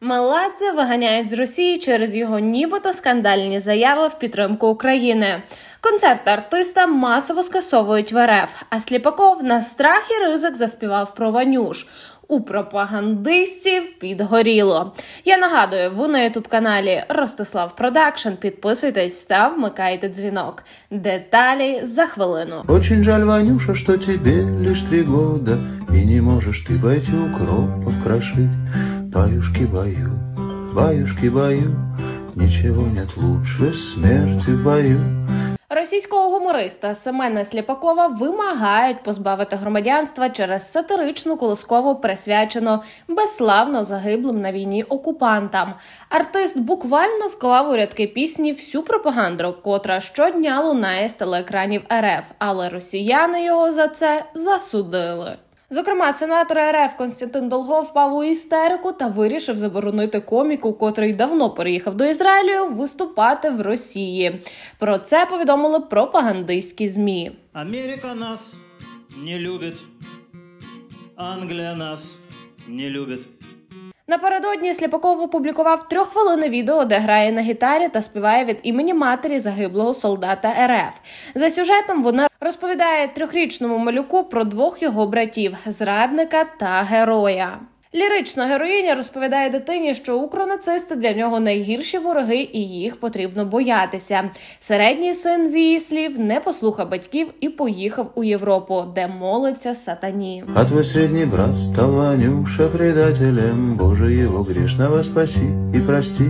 Меладзе виганяють з Росії через його нібито скандальні заяви в підтримку України. Концерт артиста масово скасовують в РФ, а Сліпаков на страх і ризик заспівав про Ванюш. У пропагандистів підгоріло. Я нагадую, ви на ютуб каналі Ростислав Продакшн. Підписуйтесь та вмикайте дзвінок. Деталі за хвилину. Очень жаль, Ванюша, что тебе лишь три года И не можешь ты пойти укропов крошить Баюшки бою, баюшки бою Ничего нет лучше смерти в бою Російського гумориста Семена Сліпакова вимагають позбавити громадянства через сатиричну колоскову присвячену безславно загиблим на війні окупантам. Артист буквально вклав у рядки пісні всю пропаганду, котра щодня лунає з телеекранів РФ, але росіяни його за це засудили. Зокрема, сенатор РФ Константин Долгов впав у істерику та вирішив заборонити коміку, котрий давно переїхав до Ізраїлю, виступати в Росії. Про це повідомили пропагандистські змі. Америка нас не любить, Англія нас не любит. Напередодні Сліпаков опублікував трьоххвилинне відео, де грає на гітарі та співає від імені матері загиблого солдата РФ. За сюжетом вона розповідає трьохрічному малюку про двох його братів зрадника та героя. Лірична героїня розповідає дитині, що укронацисти для нього найгірші вороги, і їх потрібно боятися. Середній син з її слів не послухав батьків і поїхав у Європу, де молиться сатані. А твой средний брат стал Ванюша предателем Боже, его грешного спаси и прости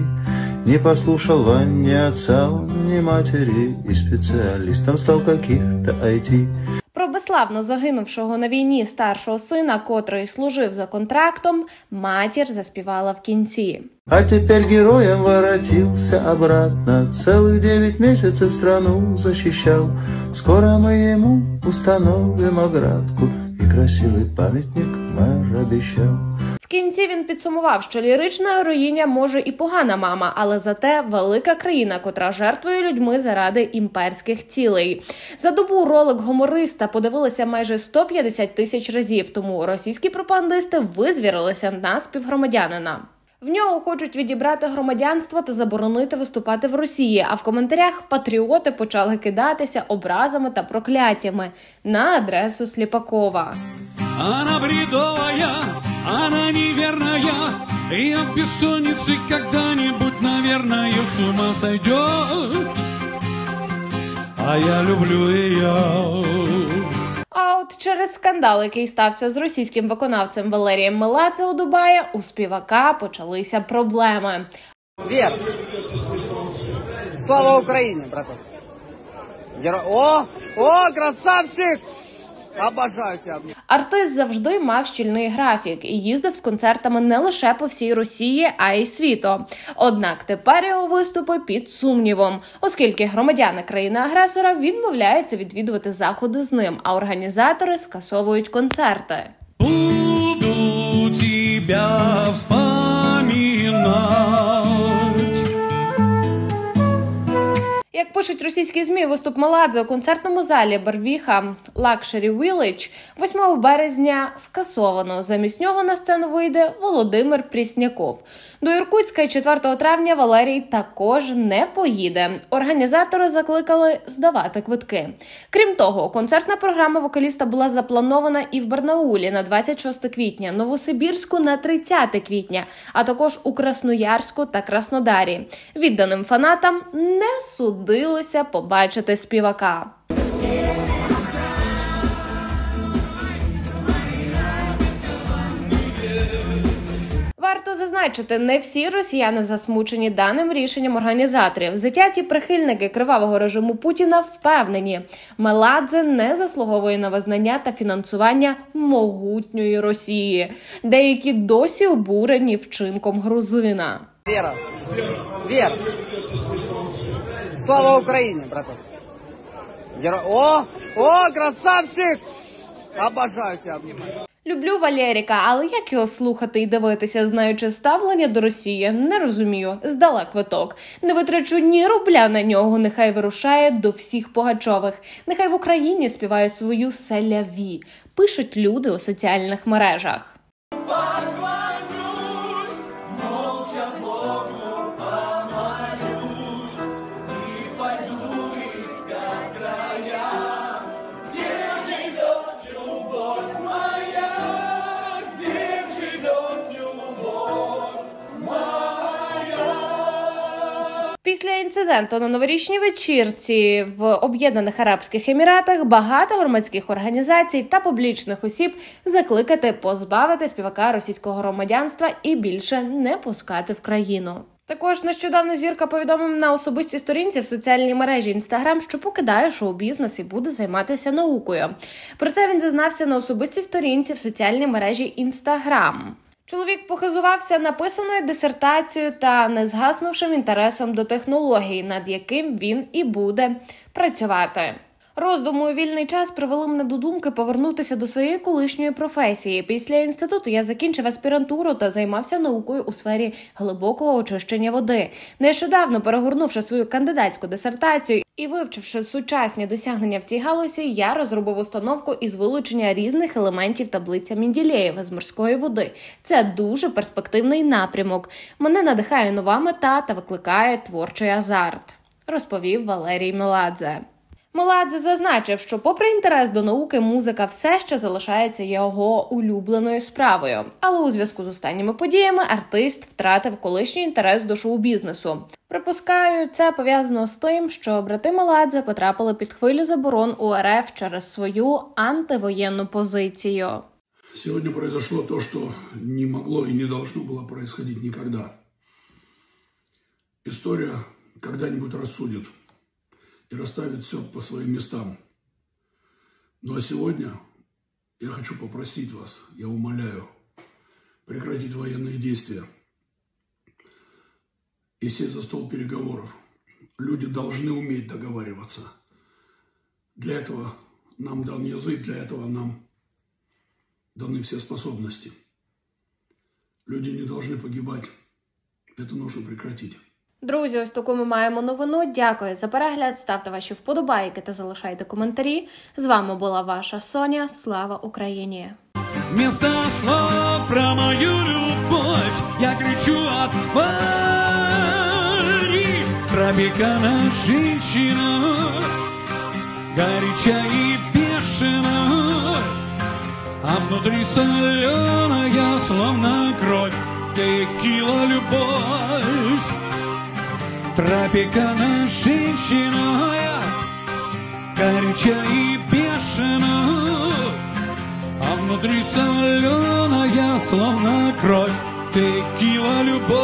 Не послушал Вань ни отца, ни матери И специалистом стал каких-то Про безславно загинувшого на війні старшого сина, котрий служив за контрактом, матір заспівала в кінці. А теперь героем воротился обратно Целых девять месяцев страну защищал Скоро мы ему установим оградку И красивый памятник мэр обещал В кінці він підсумував, що лірична героїня може і погана мама, але зате велика країна, котра жертвує людьми заради імперських цілей. За добу ролик гумориста подивилися майже 150 тисяч разів. Тому російські пропагандисти визвірилися на співгромадянина. В нього хочуть відібрати громадянство та заборонити виступати в Росії. А в коментарях патріоти почали кидатися образами та прокляттями на адресу Сліпакова. Она бредовая, она неверная И от бессонницы когда-нибудь, наверное, с ума сойдет А я люблю ее А от через скандал, який стався з російським виконавцем Валерієм Меладзе у Дубаї, у співака почалися проблеми. Вер. Слава Украине, браток. Геро... О, о, красавчик! Обожаю тебя. Артист завжди мав щільний графік і їздив з концертами не лише по всій Росії, а й світу. Однак тепер його виступи під сумнівом, оскільки громадяни країни-агресора відмовляються відвідувати заходи з ним, а організатори скасовують концерти. Буду тебя вспоминать пишуть російські змі, виступ Меладзе у концертному залі Барвіха Luxury Village 8 березня скасовано. Замість нього на сцену вийде Володимир Пресняков. До Іркутська і 4 травня Валерій також не поїде. Організатори закликали здавати квитки. Крім того, концертна програма вокаліста була запланована і в Барнаулі на 26 квітня, Новосибірську на 30 квітня, а також у Красноярську та Краснодарі. Відданим фанатам не судилося побачити співака. Зазначити, не всі росіяни засмучені даним рішенням організаторів. Затяті прихильники кривавого режиму Путіна впевнені, Меладзе не заслуговує на визнання та фінансування могутньої Росії. Деякі досі обурені вчинком грузина. Вера. Вер. Слава Украине, браток. Геро... О, о, красавчик! Обожаю тебя. Люблю Валеріка, але як його слухати і дивитися, знаючи ставлення до Росії, не розумію. Здала квиток. Не витрачу ні рубля на нього. Нехай вирушає до всіх погачових. Нехай в Україні співає свою селяві. Пишуть люди у соціальних мережах. Після інциденту на новорічній вечірці в Об'єднаних Арабських Еміратах багато громадських організацій та публічних осіб закликати позбавити співака російського громадянства і більше не пускати в країну. Також нещодавно зірка повідомив на особистій сторінці в соціальній мережі Інстаграм, що покидає шоу-бізнес і буде займатися наукою. Про це він зазнався на особистій сторінці в соціальній мережі Інстаграм. Чоловік похизувався написаною дисертацією та незгаснувшим інтересом до технологій, над яким він і буде працювати. Роздуму у вільний час привели мене до думки повернутися до своєї колишньої професії. Після інституту я закінчив аспірантуру та займався наукою у сфері глибокого очищення води. Нещодавно перегорнувши свою кандидатську дисертацію і вивчивши сучасні досягнення в цій галузі, я розробив установку із вилучення різних елементів таблиця Мінділеєва з морської води. Це дуже перспективний напрямок. Мене надихає нова мета та викликає творчий азарт, розповів Валерій Меладзе. Меладзе зазначив, що, попри інтерес до науки, музика все ще залишається його улюбленою справою. Але у зв'язку з останніми подіями артист втратив колишній інтерес до шоу-бізнесу. Припускаю, це пов'язано з тим, що брати Меладзе потрапили під хвилю заборон у РФ через свою антивоєнну позицію. Сегодня произошло то, что не могло и не должно было происходить никогда. История когда-нибудь рассудит и расставит все по своим местам. Ну а сегодня я хочу попросить вас, я умоляю, прекратить военные действия и сесть за стол переговоров. Люди должны уметь договариваться. Для этого нам дан язык, для этого нам даны все способности. Люди не должны погибать. Это нужно прекратить. Друзі, ось таку ми маємо новину. Дякую за перегляд. Ставте ваші вподобайки та залишайте коментарі. З вами була ваша Соня. Слава Україні! Вместо слов про мою любовь Я кричу от боли Тропикана женщина Горяча и бешена А внутри соленая, словно кровь Текила любовь Тропикана женщина Горячая и бешена А внутри соленая, словно кровь Текила любовь.